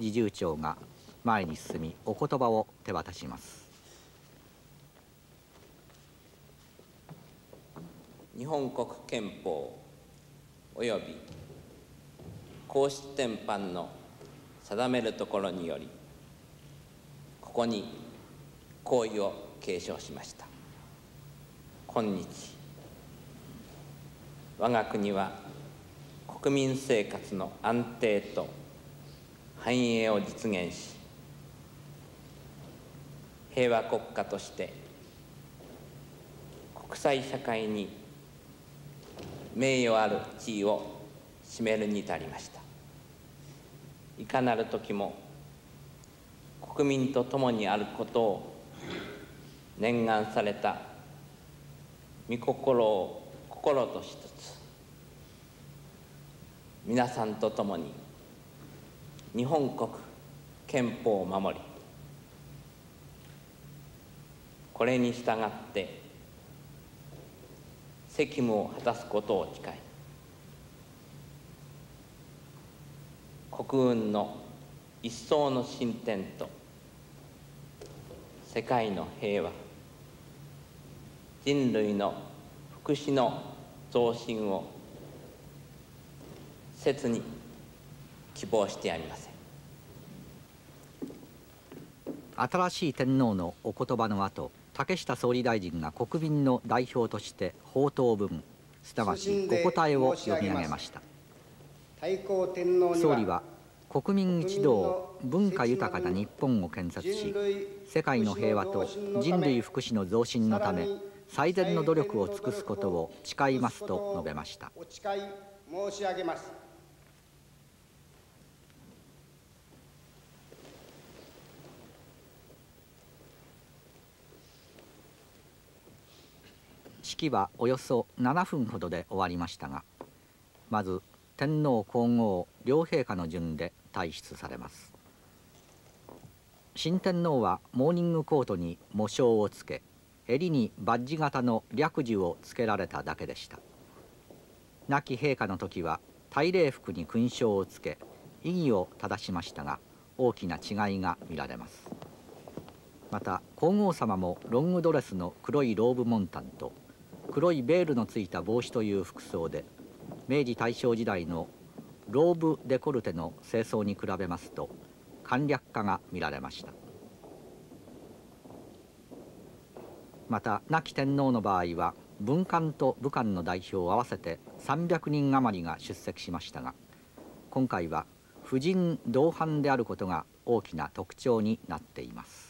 侍従長が前に進みお言葉を手渡します。日本国憲法及び皇室典範の定めるところによりここに行為を継承しました。今日我が国は国民生活の安定と繁栄を実現し平和国家として国際社会に名誉ある地位を占めるに至りました。いかなる時も国民と共にあることを念願された御心を心としつつ皆さんと共に日本国憲法を守りこれに従って責務を果たすことを誓い国運の一層の進展と世界の平和人類の福祉の増進を切に希望してありません。新しい天皇のお言葉の後竹下総理大臣が国民の代表として宝刀文すなわちお答えを読み上げました。総理は国民一同文化豊かな日本を建設し世界の平和と人類福祉の増進のため最善の努力を尽くすことを誓いますと述べました。お誓い申し上げます式はおよそ7分ほどで終わりましたがまず天皇皇后両陛下の順で退出されます。新天皇はモーニングコートに喪章をつけ襟にバッジ型の略樹をつけられただけでした。亡き陛下の時は大礼服に勲章をつけ意義を正しましたが大きな違いが見られます。また皇后さまもロングドレスの黒いローブモンタンと黒いベールのついた帽子という服装で明治大正時代のローブ・デコルテの清掃に比べますと簡略化が見られました。また亡き天皇の場合は文官と武官の代表を合わせて300人余りが出席しましたが今回は婦人同伴であることが大きな特徴になっています。